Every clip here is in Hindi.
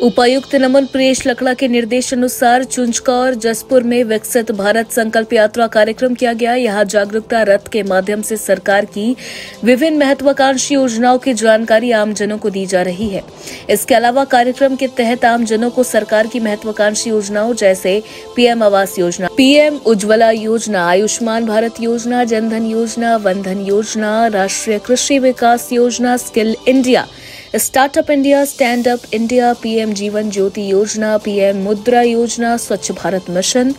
उपायुक्त नमन प्रियेश लकड़ा के निर्देश अनुसार चुंचका और जसपुर में विकसित भारत संकल्प यात्रा कार्यक्रम किया गया। यहाँ जागरूकता रथ के माध्यम से सरकार की विभिन्न महत्वाकांक्षी योजनाओं की जानकारी आमजनों को दी जा रही है। इसके अलावा कार्यक्रम के तहत आमजनों को सरकार की महत्वाकांक्षी योजनाओं जैसे पीएम आवास योजना, पीएम उज्ज्वला योजना, आयुष्मान भारत योजना जनधन योजना वनधन योजना, राष्ट्रीय कृषि विकास योजना, skill India startup India stand up India, PM Jeevan Jyoti योजना, पीएम मुद्रा योजना, स्वच्छ भारत मिशन,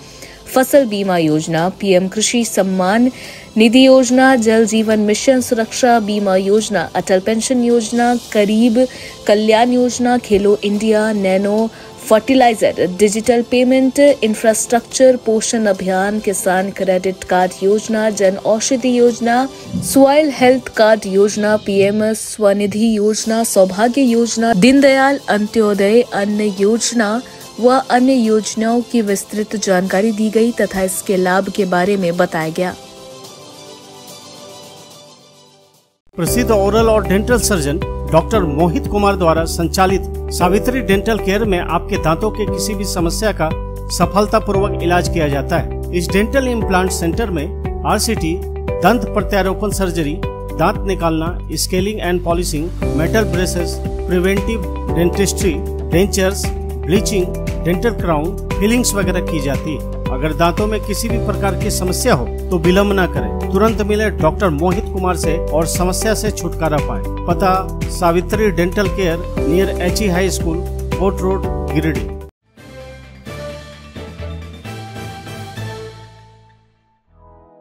फ़सल बीमा योजना, पीएम कृषि सम्मान निधि योजना, जल जीवन मिशन, सुरक्षा बीमा योजना, अटल पेंशन योजना करीब कल्याण योजना, खेलो India, nano fertilizer, digital payment, infrastructure पोषण अभियान, किसान क्रेडिट कार्ड योजना, जन औषधि योजना सॉइल हेल्थ कार्ड योजना, पीएम स्वनिधि योजना, सौभाग्य योजना, दीनदयाल अंत्योदय अन्न योजना व अन्य योजनाओं की विस्तृत जानकारी दी गई तथा इसके लाभ के बारे में बताया गया। प्रसिद्ध ओरल और dental surgeon doctor Mohit Kumar द्वारा संचालित सावित्री डेंटल केयर में आपके दांतों के किसी भी समस्या का सफलतापूर्वक इलाज किया जाता है। इस डेंटल इम्प्लांट सेंटर में आरसीटी दंत प्रत्यारोपण सर्जरी दांत निकालना scaling and polishing metal braces preventive dentistry dentures bleaching dental crown fillings वगैरह की जाती है। अगर दांतों में किसी भी प्रकार की समस्या हो तो विलम्ब न करें तुरंत मिले डॉक्टर मोहित कुमार से और समस्या से छुटकारा पाएँ। पता, Savitri dental care near H high school, court road, Giridih